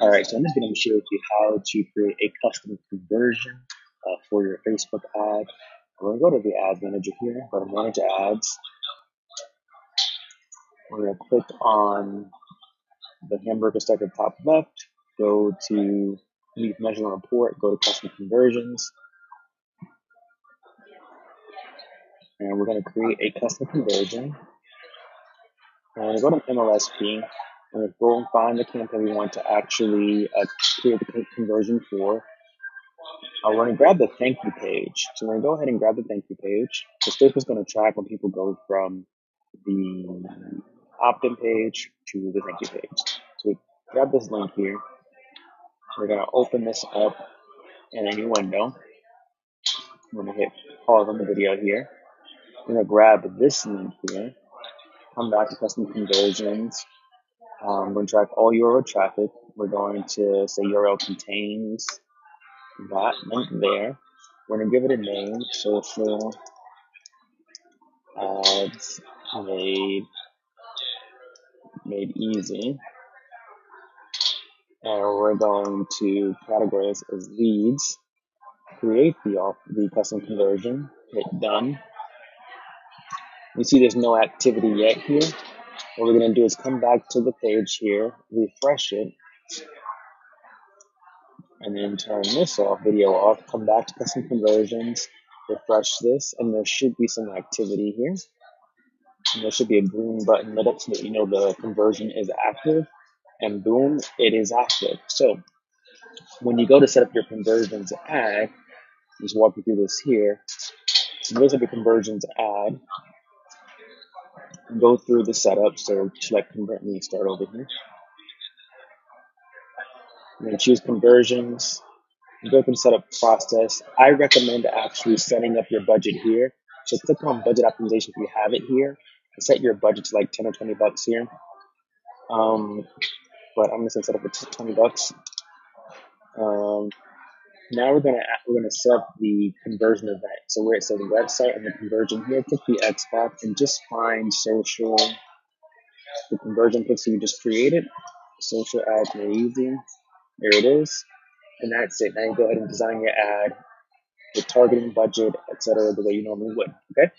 All right, so I'm just going to share with you how to create a custom conversion uh, for your Facebook ad. We're going to go to the ad manager here, go to manage ads. We're going to click on the hamburger stack sticker top left, go to leave measurement report, go to custom conversions, and we're going to create a custom conversion. And we're going to go to MLSP and go and find the campaign we want to actually uh, create the conversion for. We're going to grab the thank you page. So we're going to go ahead and grab the thank you page. So Facebook's going to track when people go from the opt-in page to the thank you page. So we grab this link here. We're going to open this up in a new window. We're going to hit pause on the video here. We're going to grab this link here. Come back to custom conversions. Um, we're going to track all URL traffic. We're going to say URL contains that link there. We're going to give it a name, social ads made made easy. And we're going to categorize as leads, create the the custom conversion, hit done. You see there's no activity yet here. What we're going to do is come back to the page here, refresh it, and then turn this off, video off, come back to custom conversions, refresh this, and there should be some activity here. And there should be a green button lit up so that you know the conversion is active, and boom, it is active. So when you go to set up your conversions ad, just walk you through this here. You go to the conversions ad, go through the setup. So select convert me, start over here. And then choose conversions. Go through the setup process. I recommend actually setting up your budget here. So click on budget optimization if you have it here. Set your budget to like 10 or 20 bucks here. Um, but I'm just gonna set up for 20 bucks. Um, now we're gonna we're gonna set up the conversion event. So we're at it says website and the conversion here, click the X box and just find social. The conversion pixel you just created. Social ads made easy. There it is. And that's it. Now you go ahead and design your ad, the targeting budget, etc., the way you normally would. Okay.